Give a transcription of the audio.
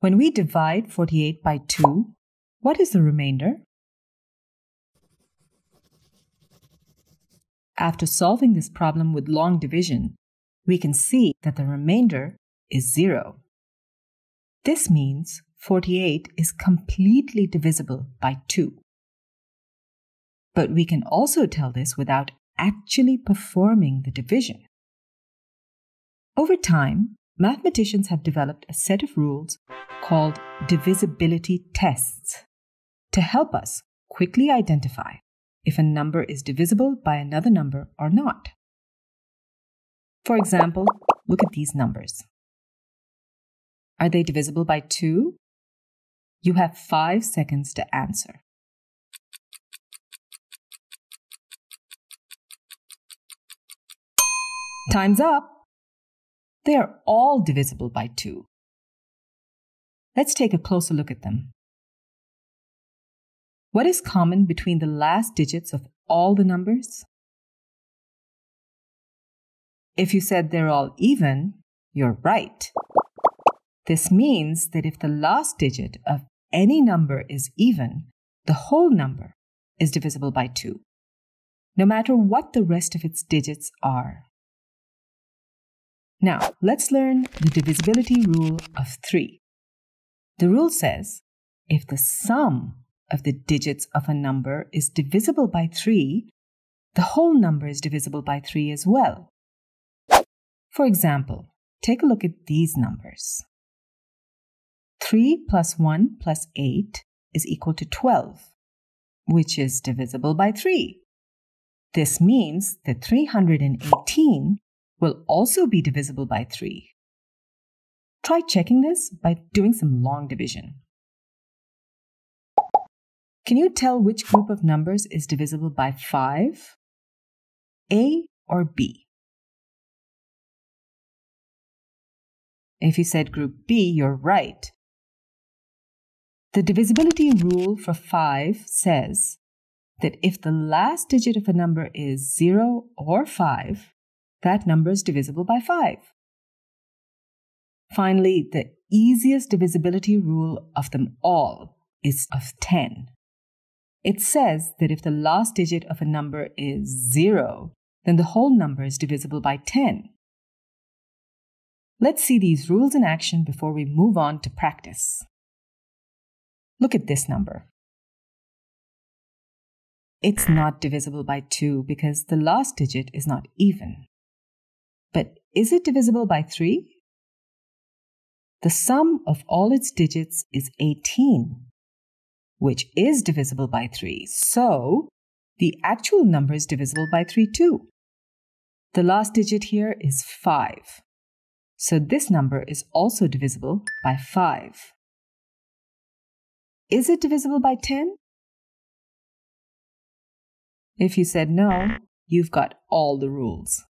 When we divide 48 by 2, what is the remainder? After solving this problem with long division, we can see that the remainder is 0. This means 48 is completely divisible by 2. But we can also tell this without actually performing the division. Over time, mathematicians have developed a set of rules called divisibility tests to help us quickly identify if a number is divisible by another number or not. For example, look at these numbers. Are they divisible by 2? You have 5 seconds to answer. Time's up! They are all divisible by 2. Let's take a closer look at them. What is common between the last digits of all the numbers? If you said they're all even, you're right. This means that if the last digit of any number is even, the whole number is divisible by 2, no matter what the rest of its digits are. Now, let's learn the divisibility rule of 3. The rule says if the sum of the digits of a number is divisible by 3, the whole number is divisible by 3 as well. For example, take a look at these numbers. 3 plus 1 plus 8 is equal to 12, which is divisible by 3. This means that 318 will also be divisible by 3. Try checking this by doing some long division. Can you tell which group of numbers is divisible by 5? A or B? If you said group B, you're right. The divisibility rule for 5 says that if the last digit of a number is 0 or 5, that number is divisible by 5. Finally, the easiest divisibility rule of them all is of 10. It says that if the last digit of a number is 0, then the whole number is divisible by 10. Let's see these rules in action before we move on to practice. Look at this number. It's not divisible by 2 because the last digit is not even. But is it divisible by 3? The sum of all its digits is 18 which is divisible by 3. So the actual number is divisible by 3 too. The last digit here is 5. So this number is also divisible by 5. Is it divisible by 10? If you said no, you've got all the rules.